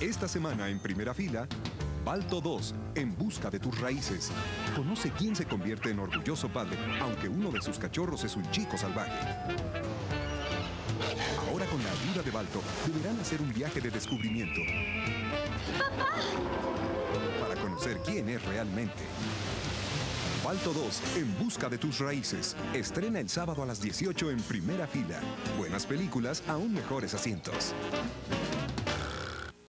Esta semana en primera fila, Balto 2, en busca de tus raíces. Conoce quién se convierte en orgulloso padre, aunque uno de sus cachorros es un chico salvaje. Ahora con la ayuda de Balto, deberán hacer un viaje de descubrimiento. ¡Papá! Para conocer quién es realmente. Balto 2, en busca de tus raíces. Estrena el sábado a las 18 en primera fila. Buenas películas, aún mejores asientos.